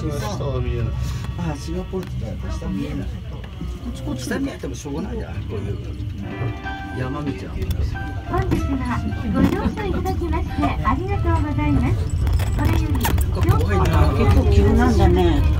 しました見えないああシンガポールってやっぱ下見えないこっち下見えてもしょうがないじゃんこういう山道は本日はご乗車いただきましてありがとうございます。これより。結構急なんだね。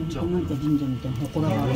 なんか神社みたいな祠がある。